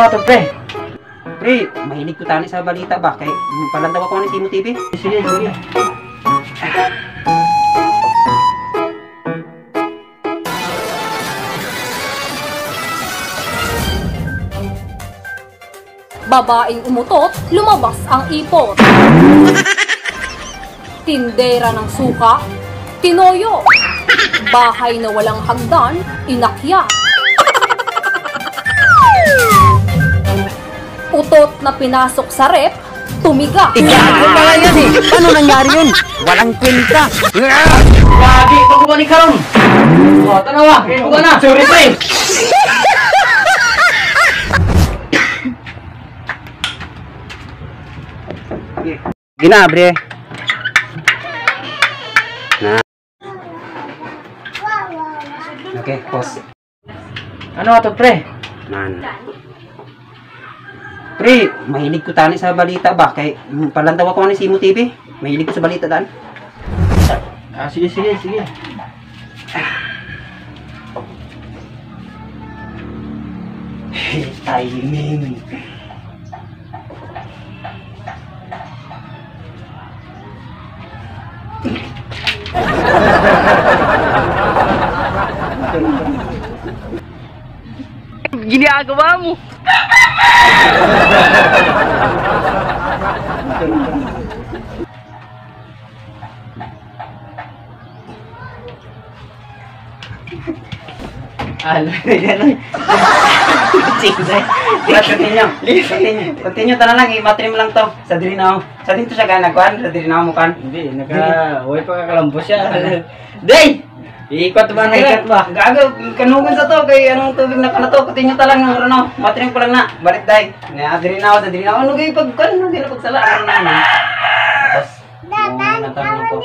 Ano to, pre? Pre, mahilig ko tani sa balita ba? Kay palantaw ako ni Timo TV. Sige, sige. Babaeng umutot, lumabas ang ipot. Tindera ng suka, tinoyo. Bahay na walang hagdan, inakya. Utot na pinasok sa rep, tumiga. Gago pala yan eh. Paano nangyari yun? Walang kwenta. Lagi, pag ni karon. O, tanawa. Kaya ko na. Sorry, pre. Ginabre. Na. Okay, pause. Ano to, pre? Man. Pre, mahilig ko tani sa balita ba? Kay palantaw ako ni Simo TV. Mahilig ko sa balita daan. Ah, sige, sige, sige. Timing. Ginagawa mo. Alo, yan Sige, Let's continue. Continue. Continue ta na lang, i-battery mo lang to. Sa diri na ako. Sa dito siya gana kuan, sa diri na ako mo kan. Hindi, naka... Huwag pa kakalampos siya. Day! Iikot ba na ikot ba? Gago, kanugan sa to kay anong tubig na kana to. Continue ta lang ng ano, battery ko lang na. Balik dai. Na diri na ako, diri na ako. Ano gay pag kan, ano gay pagsala ano na na. Tapos, mo na ta na to.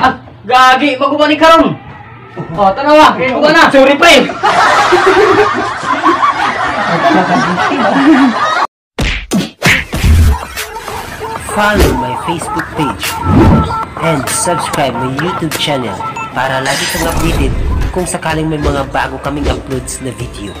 Ah, gagi! Maguba ni karon! O, tanawa! Ko na! Sorry, pre! Follow my Facebook page and subscribe my YouTube channel para lagi kang updated kung sakaling may mga bago kaming uploads na video.